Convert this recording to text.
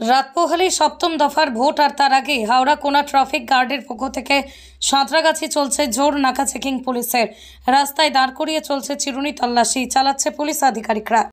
রাত পোহালে সপ্তম দফার ভোট আর তার আগে হাওড়া কোনা ট্রাফিক গার্ডের পক্ষ থেকে সাঁতরাগাছি চলছে জোর নাকা চেকিং পুলিশের। রাস্তায় দাঁড় করিয়ে চলছে চিরুনি তল্লাশি, চালাচ্ছে পুলিশ আধিকারিকরা।